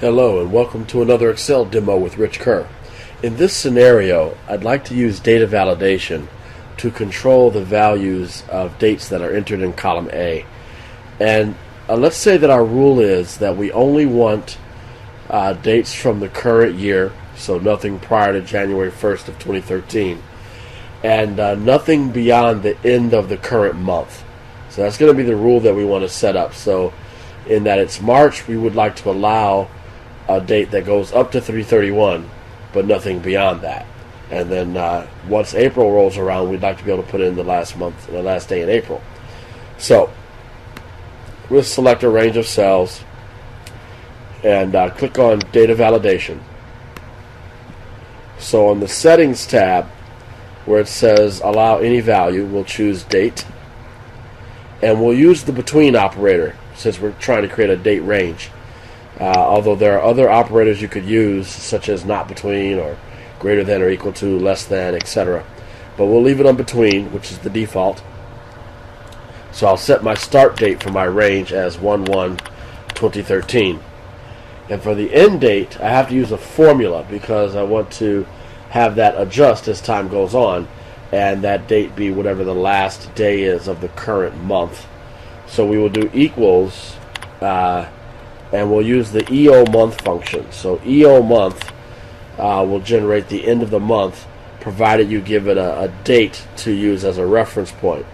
Hello and welcome to another Excel demo with Rich Kerr. In this scenario, I'd like to use data validation to control the values of dates that are entered in column A. And uh, let's say that our rule is that we only want uh, dates from the current year, so nothing prior to January 1st of 2013, and uh, nothing beyond the end of the current month. So that's going to be the rule that we want to set up. So in that it's March, we would like to allow a date that goes up to 331, but nothing beyond that. And then uh, once April rolls around, we'd like to be able to put in the last month, the last day in April. So we'll select a range of cells and uh, click on Data Validation. So on the Settings tab, where it says Allow Any Value, we'll choose Date. And we'll use the Between operator since we're trying to create a date range. Uh, although there are other operators you could use, such as not between or greater than or equal to, less than, etc. But we'll leave it on between, which is the default. So I'll set my start date for my range as 1-1-2013. And for the end date, I have to use a formula because I want to have that adjust as time goes on and that date be whatever the last day is of the current month. So we will do equals uh, and we'll use the EOMONTH function. So EOMONTH uh, will generate the end of the month provided you give it a, a, date to use as a reference point.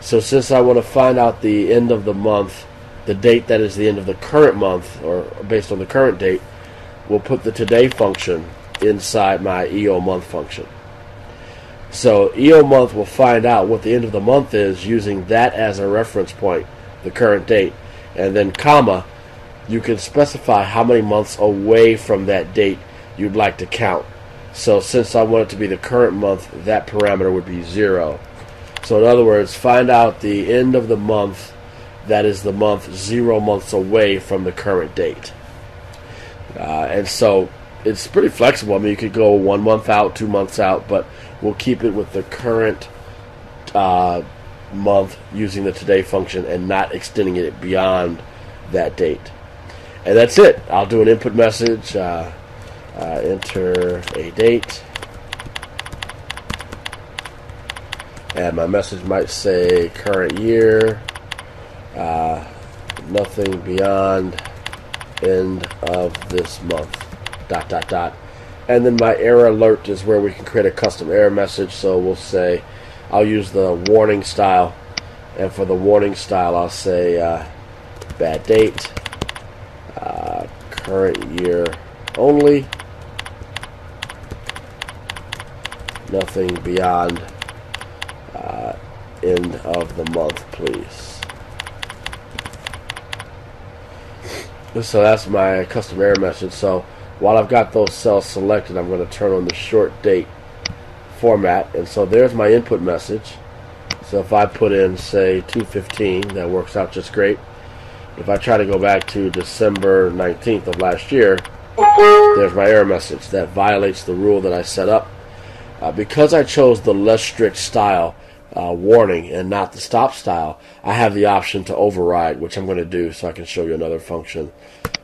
So since I want to find out the end of the month, the date that is the end of the current month, or based on the current date, we'll put the today function inside my EOMONTH function. So EOMONTH will find out what the end of the month is using that as a reference point, the current date, and then comma you can specify how many months away from that date you'd like to count. So since I want it to be the current month, that parameter would be zero. So in other words, find out the end of the month that is the month zero months away from the current date. Uh, and so it's pretty flexible. I mean, you could go one month out, two months out, but we'll keep it with the current uh, month using the today function and not extending it beyond that date and that's it. I'll do an input message, uh, uh, enter a date, and my message might say current year, uh, nothing beyond end of this month, dot dot dot. And then my error alert is where we can create a custom error message. So we'll say, I'll use the warning style, and for the warning style, I'll say uh, bad date current year only. Nothing beyond uh, end of the month, please. So that's my custom error message. So while I've got those cells selected, I'm going to turn on the short date format. And so there's my input message. So if I put in, say, 215, that works out just great. If I try to go back to December 19th of last year, there's my error message. That violates the rule that I set up. Uh, because I chose the less strict style uh, warning and not the stop style, I have the option to override, which I'm going to do so I can show you another function.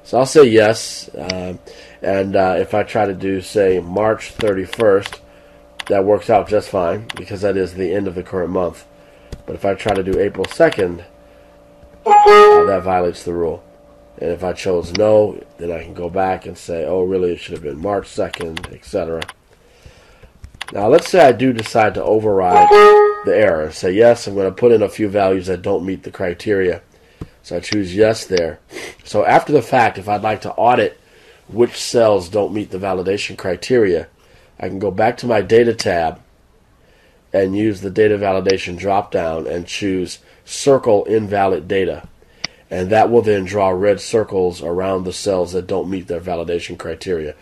So I'll say yes, uh, and uh, if I try to do, say, March 31st, that works out just fine because that is the end of the current month. But if I try to do April 2nd, uh, that violates the rule. And if I chose no, then I can go back and say, oh, really, it should have been March 2nd, etc. Now, let's say I do decide to override the error. Say, yes, I'm going to put in a few values that don't meet the criteria. So I choose yes there. So after the fact, if I'd like to audit which cells don't meet the validation criteria, I can go back to my data tab and use the data validation drop down and choose circle invalid data. And that will then draw red circles around the cells that don't meet their validation criteria.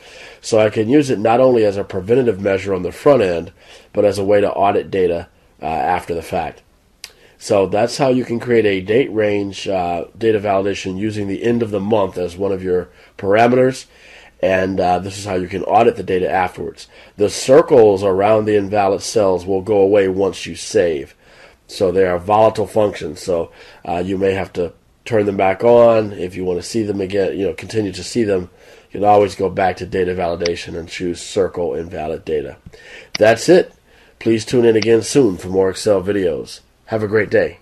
So I can use it not only as a preventative measure on the front end, but as a way to audit data uh, after the fact. So that's how you can create a date range uh, data validation using the end of the month as one of your parameters. And uh, this is how you can audit the data afterwards. The circles around the invalid cells will go away once you save. So they are volatile functions. So uh, you may have to turn them back on. If you want to see them again, you know, continue to see them, you can always go back to data validation and choose circle invalid data. That's it. Please tune in again soon for more Excel videos. Have a great day.